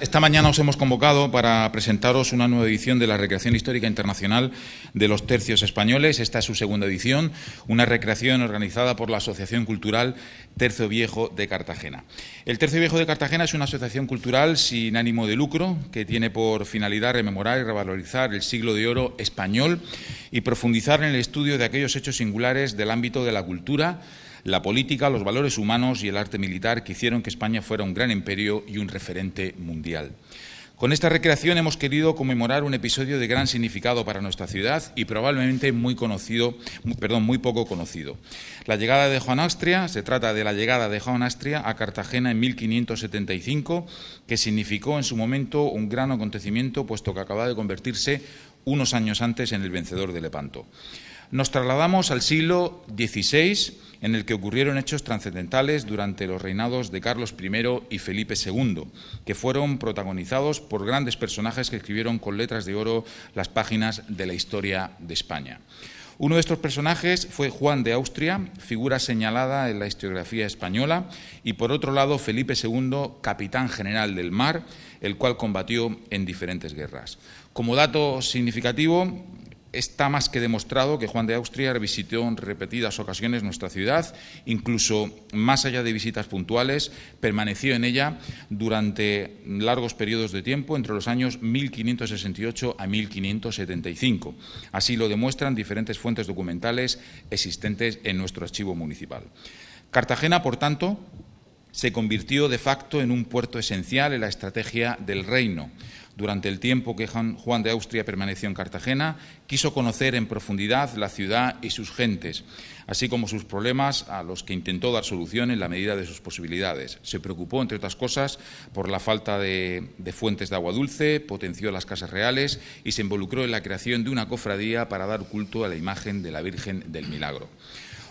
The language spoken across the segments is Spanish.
Esta mañana os hemos convocado para presentaros una nueva edición de la Recreación Histórica Internacional de los Tercios Españoles. Esta es su segunda edición, una recreación organizada por la Asociación Cultural Tercio Viejo de Cartagena. El Tercio Viejo de Cartagena es una asociación cultural sin ánimo de lucro que tiene por finalidad rememorar y revalorizar el siglo de oro español y profundizar en el estudio de aquellos hechos singulares del ámbito de la cultura la política, los valores humanos y el arte militar que hicieron que España fuera un gran imperio y un referente mundial. Con esta recreación hemos querido conmemorar un episodio de gran significado para nuestra ciudad y probablemente muy conocido, perdón, muy poco conocido. La llegada de Juan Austria, se trata de la llegada de Juan Austria a Cartagena en 1575, que significó en su momento un gran acontecimiento, puesto que acaba de convertirse unos años antes en el vencedor de Lepanto. Nos trasladamos al siglo XVI, en el que ocurrieron hechos trascendentales durante los reinados de Carlos I y Felipe II, que fueron protagonizados por grandes personajes que escribieron con letras de oro las páginas de la historia de España. Uno de estos personajes fue Juan de Austria, figura señalada en la historiografía española, y por otro lado Felipe II, capitán general del mar, el cual combatió en diferentes guerras. Como dato significativo, Está más que demostrado que Juan de Austria revisitó en repetidas ocasiones nuestra ciudad, incluso más allá de visitas puntuales, permaneció en ella durante largos periodos de tiempo, entre los años 1568 a 1575. Así lo demuestran diferentes fuentes documentales existentes en nuestro archivo municipal. Cartagena, por tanto, se convirtió de facto en un puerto esencial en la estrategia del reino. Durante el tiempo que Juan de Austria permaneció en Cartagena, quiso conocer en profundidad la ciudad y sus gentes, así como sus problemas a los que intentó dar solución en la medida de sus posibilidades. Se preocupó, entre otras cosas, por la falta de, de fuentes de agua dulce, potenció las casas reales y se involucró en la creación de una cofradía para dar culto a la imagen de la Virgen del Milagro.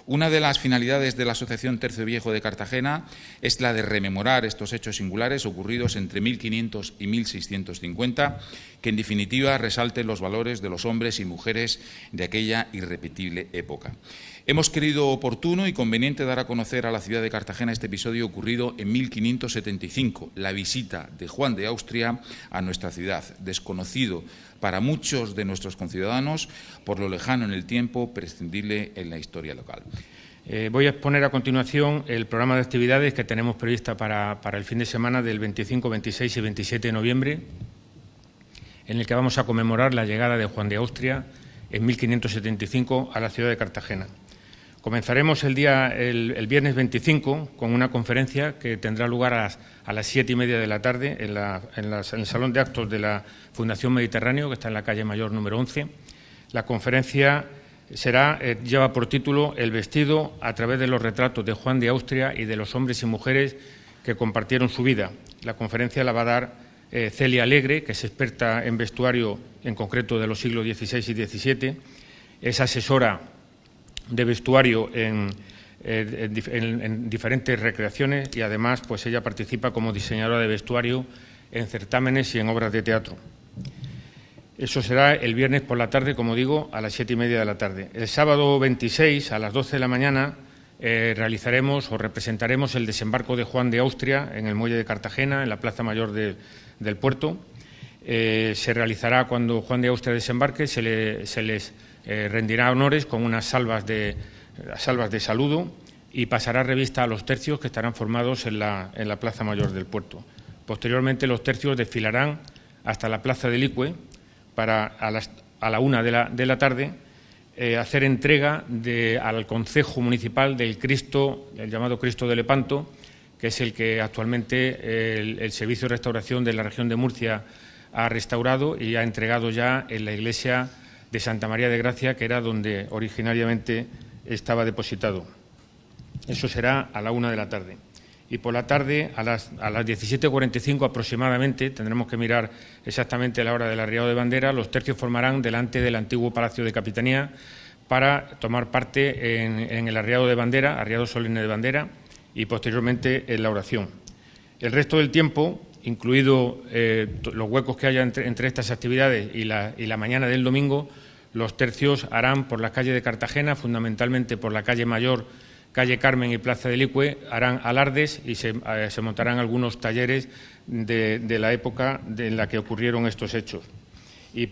Una de las finalidades de la Asociación Tercio Viejo de Cartagena es la de rememorar estos hechos singulares ocurridos entre 1500 y 1650, que en definitiva resalten los valores de los hombres y mujeres de aquella irrepetible época. Hemos querido oportuno y conveniente dar a conocer a la ciudad de Cartagena este episodio ocurrido en 1575, la visita de Juan de Austria a nuestra ciudad, desconocido para muchos de nuestros conciudadanos por lo lejano en el tiempo, prescindible en la historia local. Eh, voy a exponer a continuación el programa de actividades que tenemos prevista para, para el fin de semana del 25, 26 y 27 de noviembre, en el que vamos a conmemorar la llegada de Juan de Austria en 1575 a la ciudad de Cartagena. Comenzaremos el, día, el, viernes 25 con una conferencia que tendrá lugar a las, siete y media de la tarde en, el Salón de Actos de la Fundación Mediterráneo, que está en la calle Mayor número 11. La conferencia será, eh, lleva por título El vestido a través de los retratos de Juan de Austria y de los hombres y mujeres que compartieron su vida. La conferencia la va a dar eh, Celia Alegre, que es experta en vestuario, en concreto de los siglos XVI y XVII. Es asesora de vestuario en, diferentes recreaciones y además pues ella participa como diseñadora de vestuario en certámenes y en obras de teatro. Eso será el viernes por la tarde, como digo, a las siete y media de la tarde. El sábado 26, a las 12 de la mañana, eh, realizaremos o representaremos el desembarco de Juan de Austria en el muelle de Cartagena, en la Plaza Mayor del puerto. Eh, se realizará cuando Juan de Austria desembarque, se, le, se les eh, rendirá honores con unas salvas de, salvas de saludo y pasará revista a los tercios que estarán formados en la, en la Plaza Mayor del puerto. Posteriormente, los tercios desfilarán hasta la Plaza del Icue para a, a la una de la, de la tarde eh, hacer entrega al Concejo Municipal del Cristo, el llamado Cristo de Lepanto, que es el que actualmente el, Servicio de Restauración de la región de Murcia ha restaurado y ha entregado ya en la iglesia de Santa María de Gracia, que era donde originariamente estaba depositado. Eso será a la una de la tarde. Y por la tarde, a las, a las 17.45 aproximadamente, tendremos que mirar exactamente la hora del arriado de bandera, los tercios formarán delante del antiguo Palacio de Capitanía para tomar parte en, el arriado de bandera, arriado solemne de bandera, y posteriormente en la oración. El resto del tiempo incluido eh, los huecos que haya entre, estas actividades y la, y la, mañana del domingo, los tercios harán por la calle de Cartagena, fundamentalmente por la calle Mayor, calle Carmen y Plaza de Licue harán alardes y se, eh, montarán algunos talleres de, la época en la que ocurrieron estos hechos. Y,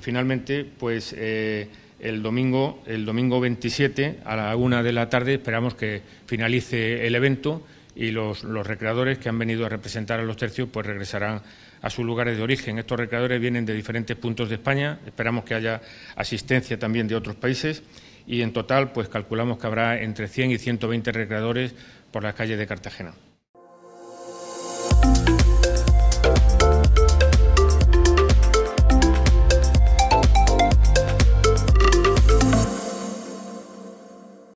finalmente, pues eh, el domingo, el domingo 27 a la una de la tarde esperamos que finalice el evento y los, recreadores que han venido a representar a los tercios pues regresarán a sus lugares de origen. Estos recreadores vienen de diferentes puntos de España, esperamos que haya asistencia también de otros países y en total pues calculamos que habrá entre 100 y 120 recreadores por las calles de Cartagena.